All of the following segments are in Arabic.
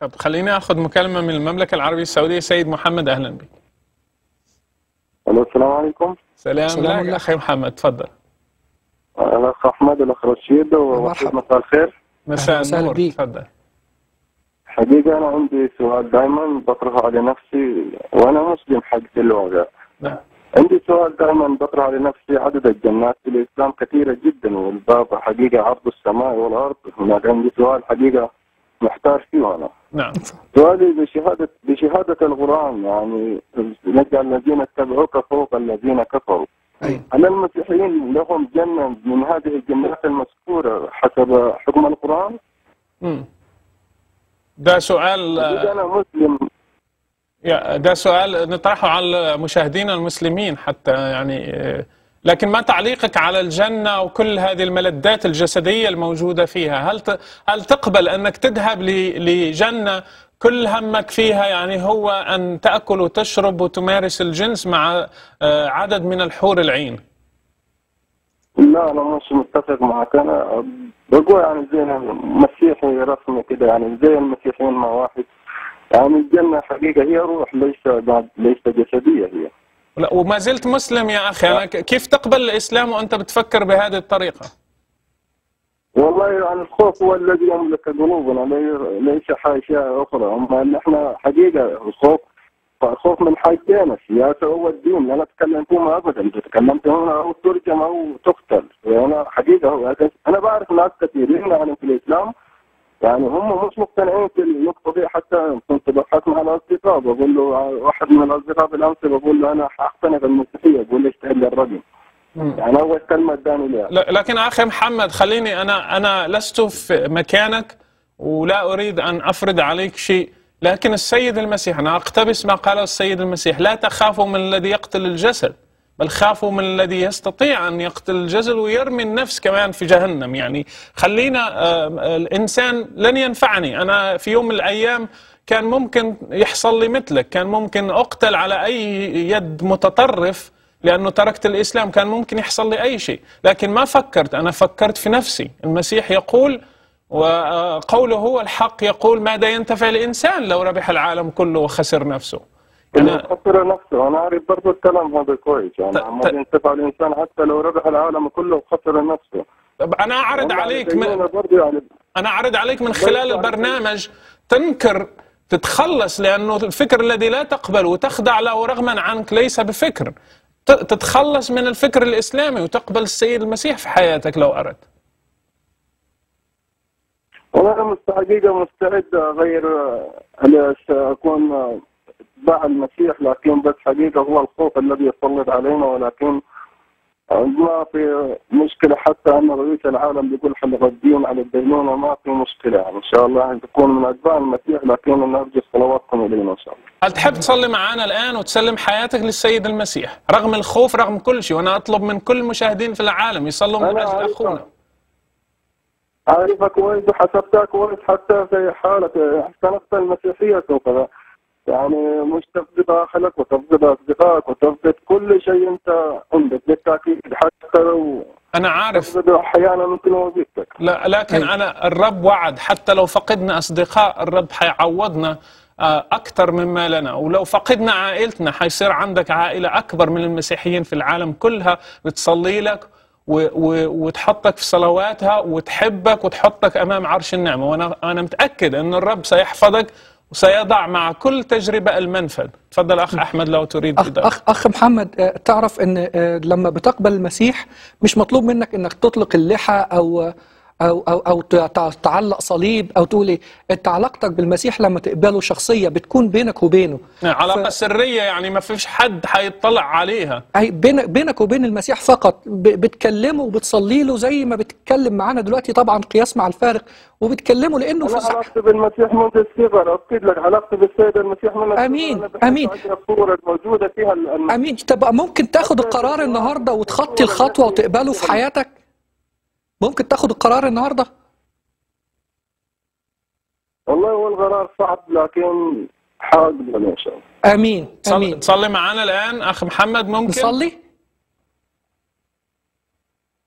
طب خليني اخذ مكالمة من المملكة العربية السعودية. سيد محمد أهلا بك ألو السلام عليكم. سلام, سلام. أخي محمد تفضل. الاخ أحمد الأخ رشيد. مساء الخير. مساء النور. تفضل. حقيقة أنا عندي سؤال دائما بطرحه على نفسي وأنا مسلم حق الوضع نعم. عندي سؤال دائما بطرحه على نفسي. عدد الجنات في الإسلام كثيرة جدا والباب حقيقة عرض السماء والأرض. هناك عندي سؤال حقيقة محتار فيه أنا. نعم سؤالي بشهاده بشهادة القران يعني نجعل الذين اتبعوك فوق الذين كفروا أيوة. هل المسيحيين لهم جنة من هذه الجنات المذكورة حسب حكم القرآن؟ مم. ده سؤال أنا مسلم يا- ده سؤال نطرحه على مشاهدينا المسلمين حتى يعني آه، لكن ما تعليقك على الجنة وكل هذه الملذات الجسدية الموجودة فيها؟ هل هل تقبل أنك تذهب لجنة كل همك فيها يعني هو أن تأكل وتشرب وتمارس الجنس مع آه، عدد من الحور العين؟ لا أنا مش متفق معك. أنا بقول يعني زي مسيحي رسمي كده يعني زي المسيحيين مع واحد. يعني الجنة حقيقة هي روح ليس ليس جسدية هي. لا، وما زلت مسلم يا أخي. أنا كيف تقبل الإسلام وأنت بتفكر بهذه الطريقة؟ والله يعني الخوف هو الذي يملك قلوبنا لي- ليس أشياء أخرى. أما إن إحنا حقيقة الخوف خوف من حاجتين السياسة والدين لا نتكلم فيهما أبدا. تكلمت هنا أو ترجم أو تقتل أنا حقيقة هو. أنا بعرف ناس كثيرين يعني في الإسلام يعني هم مش مقتنعين في النقطة دي حتى كنت بحث مع الأصدقاء بقول له واحد من الأصدقاء بالأمس بقول له أنا حأقتنع بالمسيحية بقول لي اشتهر الرجل يعني أول كلمة اداني لها لكن أخي محمد خليني أنا أنا لست في مكانك ولا أريد أن أفرض عليك شيء لكن السيد المسيح أنا أقتبس ما قاله السيد المسيح لا تخافوا من الذي يقتل الجسد. بل خافوا من الذي يستطيع أن يقتل الجسد ويرمي النفس كمان في جهنم. يعني خلينا آه، الإنسان لن ينفعني. أنا في يوم من الأيام كان ممكن يحصل لي مثلك. كان ممكن أقتل على أي يد متطرف لأنه تركت الإسلام. كان ممكن يحصل لي أي شيء. لكن ما فكرت. أنا فكرت في نفسي. المسيح يقول وقوله هو الحق يقول ماذا ينتفع الإنسان لو ربح العالم كله وخسر نفسه. أنا- خسر نفسه أنا أعرف برضه الكلام هذا كويس يعني ت- ما ت- ينتفع الإنسان حتى لو ربح العالم كله وخسر نفسه. طب أنا أعرض والله عليك من يعني أنا أعرض عليك من خلال عليك. البرنامج. تنكر تتخلص لأنه الفكر الذي لا تقبل وتخضع له رغما عنك ليس بفكر. ت- تتخلص من الفكر الإسلامي وتقبل السيد المسيح في حياتك لو أردت. وأنا مست- حقيقه مستعد أغير آه، على- أكون آه، أتباع المسيح لكن بس حقيقة هو الخوف الذي يسلط علينا ولكن ما في مشكلة حتى أن رئيس العالم بيقول الدين على الدينونة ما في مشكلة. يعني إن شاء الله تكون من أتباع المسيح لكن نرجو صلواتكم إلينا إن شاء الله. هل تحب تصلي معنا الآن وتسلم حياتك للسيد المسيح؟ رغم الخوف رغم كل شيء وأنا أطلب من كل المشاهدين في العالم يصلوا من عارفة. أخونا. عارفك كويس وحسبتها كويس حتى في حالك احسنت المسيحية وكذا يعني مش تفقد داخلك وتفقد أصدقائك وتفقد كل شيء أنت عندك. بالتأكيد حتى لو أنا عارف. تفقد أحيانا ممكن وظيفتك لا لكن أنا الرب وعد. حتى لو فقدنا أصدقاء الرب حيعوضنا آه، أكثر مما لنا. ولو فقدنا عائلتنا حيصير عندك عائلة أكبر من المسيحيين في العالم كلها بتصلي لك و- و- وتحطك في صلواتها وتحبك وتحطك أمام عرش النعمة. وأنا أنا متأكد أن الرب سيحفظك وسيضع مع كل تجربة المنفذ تفضل أخ أحمد لو تريد أخ. أخ, أخ محمد آه، تعرف أن آه، لما بتقبل المسيح مش مطلوب منك أنك تطلق اللحى أو أو أو أو تع- تعلق صليب أو تقول إيه؟ أنت علاقتك بالمسيح لما تقبله شخصية بتكون بينك وبينه. علاقة ف- سرية يعني ما فيش حد حيطلع عليها. أي بينك بينك وبين المسيح فقط. ب- بتكلمه وبتصلي له زي ما بتتكلم معانا دلوقتي طبعا قياس مع الفارق وبتكلمه لأنه أنا في علاقتي بالمسيح منذ الصغر أكيد لك علاقتي بالسيد المسيح من الصغر. أمين، أنا بحب أمين. أقرأ الصور الموجودة فيها ال- أمين تبقى ممكن تاخد القرار النهارده وتخطي الخطوة وتقبله في حياتك؟ ممكن تاخد القرار النهارده؟ والله هو القرار صعب لكن حاقبل إن شاء الله. آمين تصلي, آمين. تصلي معنا الآن أخ محمد ممكن؟ نصلي؟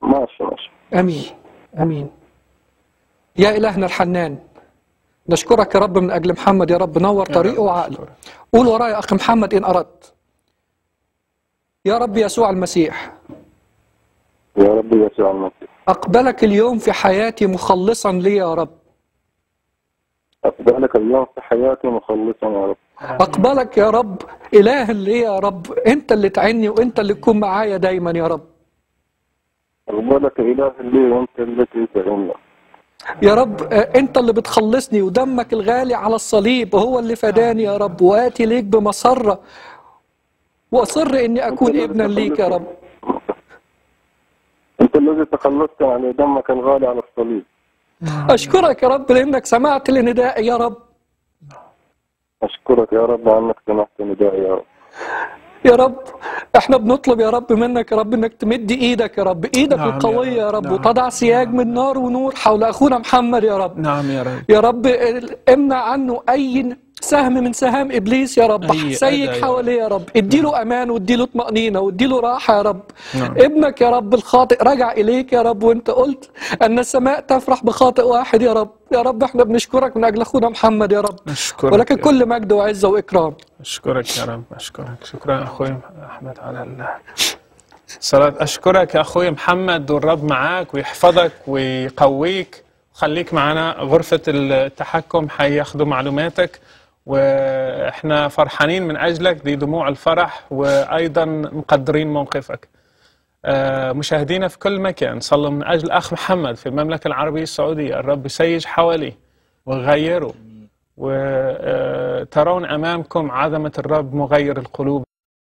ماشي ماشي. آمين آمين. يا إلهنا الحنان نشكرك يا رب من أجل محمد يا رب نور طريقه وعقله. قول ورايا يا أخي محمد إن أردت. يا رب يسوع المسيح. يا رب يسوع المسيح. أقبلك اليوم في حياتي مخلصا لي يا رب. أقبلك اليوم في حياتي مخلصا يا رب. أقبلك يا رب إله لي يا رب. أنت اللي تعني وأنت اللي تكون معايا دايما يا رب. أقبلك إله لي وأنت التي تعيننا يا رب أنت اللي بتخلصني ودمك الغالي على الصليب هو اللي فداني يا رب. وآتي ليك بمسرة وأصر إني أكون ابنا ليك يا رب. أنت الذي تخلصت عن دمك الغالي على الصليب. أشكرك يا رب لأنك سمعت لندائي يا رب. أشكرك يا رب عنك سمعت ندائي يا رب. يا رب إحنا بنطلب يا رب منك يا رب إنك تمد إيدك يا رب. إيدك نعم يا القوية يا رب، نعم. وتضع سياج من نار ونور حول أخونا محمد يا رب. نعم يا رب. يا رب امنع عنه أي سهم من سهام إبليس يا رب سيك حواليه يا رب. اديله أمان واديله طمانينه واديله راحة يا رب. نعم. ابنك يا رب الخاطئ رجع إليك يا رب وأنت قلت أن السماء تفرح بخاطئ واحد يا رب. يا رب إحنا بنشكرك من أجل أخونا محمد يا رب. أشكرك ولكن يا كل مجد وعزة وإكرام. أشكرك يا رب أشكرك. شكرا أخوي أحمد على ال- صلاة. أشكرك يا أخوي محمد والرب معاك ويحفظك ويقويك. خليك معنا. غرفة التحكم حياخدوا معلوماتك. وإحنا فرحانين من أجلك دي دموع الفرح وأيضا مقدرين موقفك. آه، مشاهدينا في كل مكان صلوا من أجل أخ محمد في المملكة العربية السعودية الرب يسيج حواليه ويغيره وترون أمامكم عظمة الرب مغير القلوب.